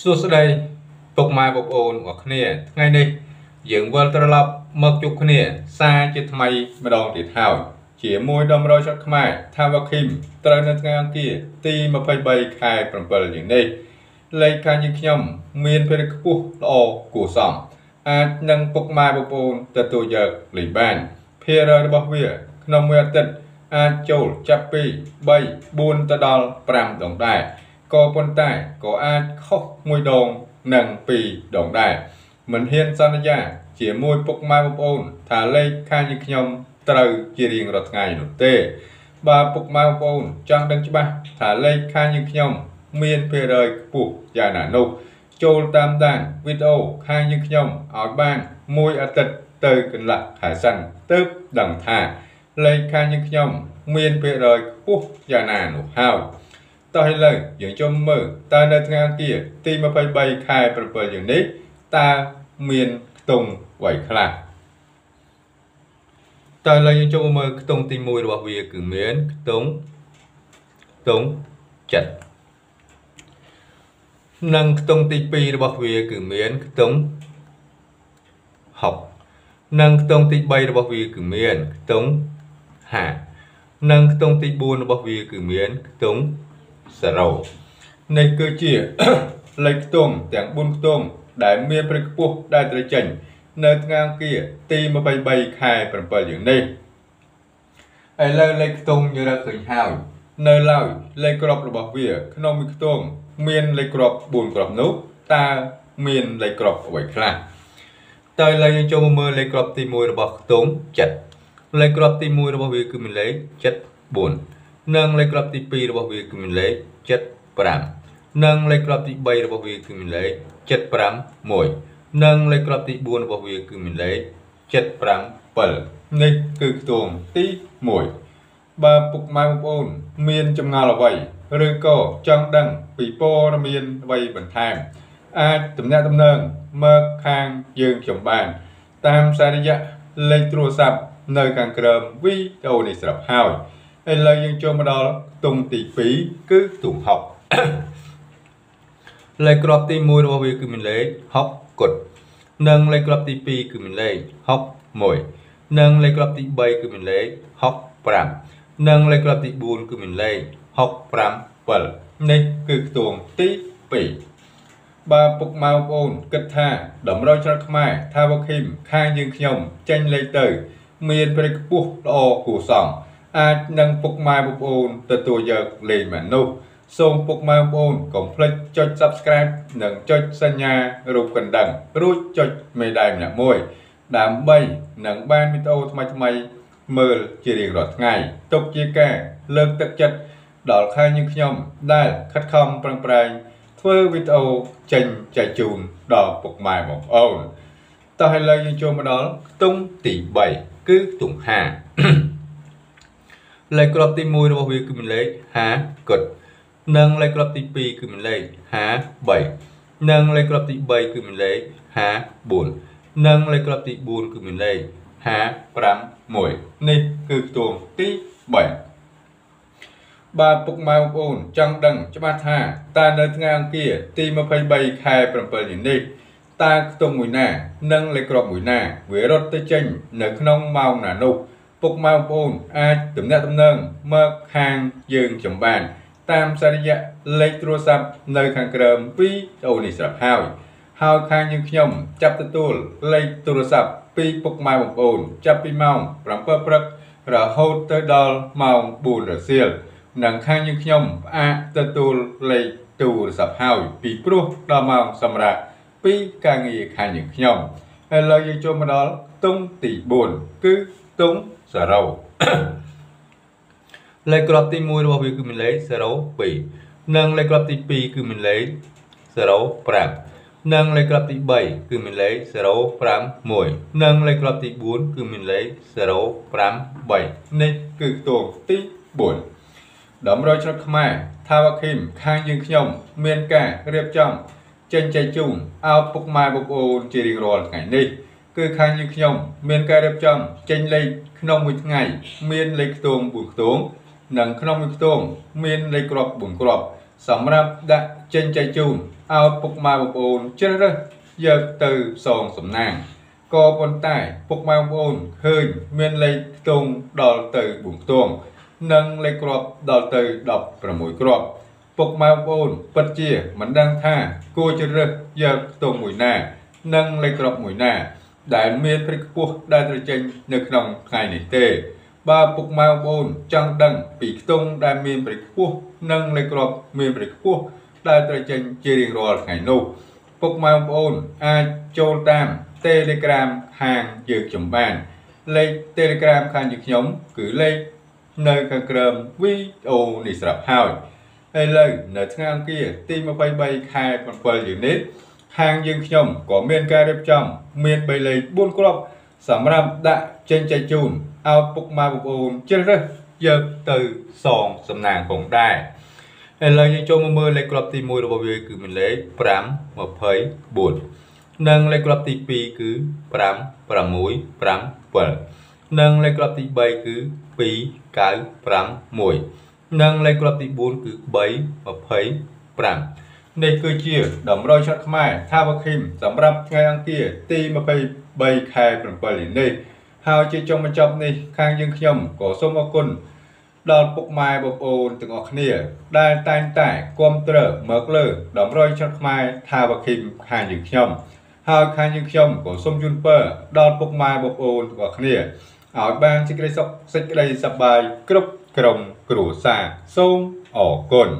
សួស្តីពុកម៉ែបងប្អូនទាំងអស់គ្នា ថ្ងៃនេះ យើងវិលត្រឡប់មកជួបគ្នា សារជាថ្មីម្ដងទៀតហើយជាមួយដំរយឆុតខ្មែរថាវ៉ាឃីមត្រូវនៅថ្ងៃអង្គារទី23ខែ7យ៉ាងនេះលេខខាងយើងខ្ញុំ មានភារកិច្ចខ្ពស់ល្អគួរសមអាចនឹងពុកម៉ែបងប្អូនទទួលយកលេងបានភារកិច្ចរបស់វាក្នុងមួយអាទិត្យអាចចូលចាប់ពី3 4ទៅដល់5ដងដែរ ក៏ប៉ុន្តែក៏អាចខុសមួយដងនិងពីរដងដែរមិនហ៊ានសន្យា ជាមួយពុកម៉ែបងប្អូន ថាលេខខាងយើងខ្ញុំត្រូវជារៀងរាល់ថ្ងៃនោះទេបើពុកម៉ែបងប្អូនចង់ដឹងច្បាស់ថាលេខខាងយើងខ្ញុំ មានភាគរយខ្ពស់យ៉ាងណានោះចូលតាមដានវីដេអូខាងយើងខ្ញុំឲ្យបានមួយអាទិត្យទៅកន្លះខែសិនទើបដឹងថាលេខខាងយើងខ្ញុំ មានភាគរយខ្ពស់យ៉ាងណានោះហើយ តោះឥឡូវយើងជុំមើលតើនៅថ្ងៃអង្គារទី23ខែ7យ៉ាងនេះតើមានខ្ទង់អ្វីខ្លះតើឥឡូវយើងចូលមើលខ្ទង់ទី1របស់វាគឺមានខ្ទង់ខ្ទង់7និងខ្ទង់ទី2របស់វាគឺមានខ្ទង់60និងខ្ទង់ទី3របស់វាគឺមានខ្ទង់50និងខ្ទង់ទី4របស់វាគឺមានខ្ទង់ 0នេះគឺជាលេខខ្ទង់ទាំង4ខ្ទង់ដែលមានព្រឹកខ្ពស់ដែលត្រូវចេញ នៅថ្ងៃអង្គារទី23ខែ7យ៉ាងនេះឥឡូវលេខខ្ទង់យើងរកឃើញហើយនៅឡើយលេខក្របរបស់វា ក្នុងមួយខ្ទង់មានលេខក្រប4ក្របនោះតើមានលេខក្របអ្វីខ្លះតើឥឡូវយើងចូលមកមើលលេខក្របទី1របស់ខ្ទង់7លេខក្របទី1របស់វាគឺមានលេខ74 និងលេខក្របទី2របស់វាគឺមានលេខ75និងលេខក្របទី3របស់វាគឺមានលេខ751និងលេខក្របទី4របស់វាគឺមានលេខ757នេះគឺខ្ទង់ទី1បើពុកម៉ែបងប្អូន មានចម្ងល់អ្វីឬក៏ចង់ដឹងពីព័ត៌មានអ្វីបន្ថែម អាចទំនាក់ទំនងមកខាងយើងខ្ញុំបាន តាមសារយៈលេខទូរស័ព្ទនៅខាងក្រោមវីដេអូនេះស្រាប់ហើយ ឥឡូវយើងចូលមកដល់ខ្ទង់ទី2គឺខ្ទង់60លេខក្របទី1របស់វាគឺមានលេខ60គត់និងលេខក្របទី2គឺមានលេខ61និងលេខក្របទី3គឺមានលេខ65និងលេខក្របទី4គឺមានលេខ657នេះគឺខ្ទង់ទី2បើពុកម៉ែបងប្អូនគិតថាតម្រូវច្រត់ខ្មែរថាវ៉ាឃីមខាងយើងខ្ញុំចេញលេខទៅ មានព្រៃខ្ពស់ល្អគួរសម អាចនឹងពុកម៉ែបងប្អូនទទួលយកលេខមែននោះសូមពុកម៉ែបងប្អូនកុំភ្លេចចុច Subscribe និងចុចសញ្ញារូបកណ្ដឹងរួចចុចមេដៃម្នាក់មួយដើម្បីនឹងបានវីដេអូថ្មីៗមើលជារៀងរាល់ថ្ងៃទុកជាការលើកទឹកចិត្តដល់ខាងយើងខ្ញុំដែលខិតខំប្រឹងប្រែងធ្វើវីដេអូចេញចែកជូនដល់ពុកម៉ែបងប្អូនតោះឥឡូវយើងចូលមកដល់ខ្ទង់ទី3គឺខ្ទង់50 លេខក្របទី1របស់វាគឺមានលេខ50កុដនិងលេខក្របទី2គឺមានលេខ53និងលេខក្របទី3គឺមានលេខ54និងលេខក្របទី4គឺមានលេខ561នេះគឺខ្ទង់ទី3បាទពុកម៉ែបងប្អូនចង់ដឹងច្បាស់ថាតើនៅថ្ងៃអង្គារទី23ខែ7នេះនេះតើខ្ទង់មួយណា និងលេខក្របមួយណា វារត់ទៅចេញ នៅក្នុងម៉ោងណានោះ ពុកម៉ែបងប្អូនអាចទំនាក់ទំនងមកខាងយើងចំបាន តាមសារយៈលេខទូរស័ព្ទនៅខាងក្រោមវីដេអូនេះស្រាប់ហើយហើយខាងយើងខ្ញុំចាប់ទទួលលេខទូរស័ព្ទពីពុកម៉ែបងប្អូន ចាប់ពីម៉ោង7ព្រឹករហូតទៅដល់ម៉ោង4រសៀលនិងខាងយើងខ្ញុំផ្អាកទទួលលេខទូរស័ព្ទហើយពីព្រោះដល់ម៉ោងសម្រាប់ពីការងារខាងយើងខ្ញុំឥឡូវយើងចូលមកដល់ទុងទី4គឺ ទុង0លេខក្របទី1របស់វាគឺមានលេខ02និងលេខក្របទី2គឺមានលេខ05និងលេខក្របទី3គឺមានលេខ051និងលេខក្របទី4គឺមានលេខ053នេះគឺខ្ទង់ទី4តម្រូវច្រត់ខ្មែរថាវ៉ាឃីមខាងយើងខ្ញុំ មានការរៀបចំចេញចែកជូនឲ្យពុកម៉ែបងប្អូនជារៀងរាល់ថ្ងៃនេះ គឺខាងយើងខ្ញុំ មានការរៀបចំចេញលេខក្នុងមួយថ្ងៃ មានលេខខ្ទង់4ខ្ទង់និងក្នុងមួយខ្ទង់មានលេខគ្រាប់4គ្រាប់សម្រាប់ដាក់ចេញចែកជូនឲ្យពុកម៉ែបងប្អូនជ្រើសរើសយកទៅសងសំណាងក៏ប៉ុន្តែពុកម៉ែបងប្អូនឃើញមានលេខខ្ទង់ដល់ទៅ4ខ្ទង់និងលេខគ្រាប់ដល់ទៅ16គ្រាប់ពុកម៉ែបងប្អូនពិតជាមិនដឹងថាគួរជ្រើសរើសយកខ្ទង់មួយណា និងលេខគ្រាប់មួយណា ដែលមានព្រឹកខ្ពស់ដែលត្រូវចេញនៅក្នុងថ្ងៃនេះទេ បើពុកម៉ែបងប្អូនចង់ដឹងពីខ្ទង់ដែលមានព្រឹកខ្ពស់និងលេខគ្រាប់មានព្រឹកខ្ពស់ដែលត្រូវចេញជារៀងរាល់ថ្ងៃនោះពុកម៉ែបងប្អូនអាចចូលតាម Telegram ខាងយើងខ្ញុំបានលេខ Telegram ខាងយើងខ្ញុំ គឺលេខនៅខាងក្រោមវីដេអូនេះស្រាប់ហើយឥឡូវនៅថ្ងៃអង្គារទី23ខែ7យើងនេះ ខាងយើងខ្ញុំក៏មានការរៀបចំ មាន3លេខ4គ្រាប់សម្រាប់ដាក់ចេញចែកជូនឲ្យពុកម៉ែបងប្អូនជ្រើសរើសយកទៅសងសំណាងផងដែរឥឡូវយើងចូលមកមើលលេខគ្រាប់ទី1របស់វាគឺមានលេខ5 24និងលេខគ្រាប់ទី2គឺ5 6 5 7និងលេខគ្រាប់ទី3គឺ2 9 5 1និងលេខគ្រាប់ទី4គឺ3 25 នេះគឺជាតម្រុយឆាត់ខ្មែរថាវខីមសម្រាប់ថ្ងៃអង្គារទី23ខែ7នេះហើយជាចុងបញ្ចប់នេះខាងយើងខ្ញុំក៏សូមអរគុណដល់ពុកម៉ែបងប្អូនទាំងអស់គ្នា ដែលតែងតែគ្រប់គ្រងមកលើតម្រុយឆាត់ខ្មែរថាវខីមខាងយើងខ្ញុំហើយខាងយើងខ្ញុំក៏សូមជូនពរដល់ពុកម៉ែបងប្អូនទាំងអស់គ្នាឲ្យបានសេចក្តីសុខសេចក្តីសប្បាយគ្រប់ក្រុមគ្រួសារសូមអរគុណ